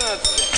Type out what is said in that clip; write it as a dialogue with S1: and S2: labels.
S1: 14.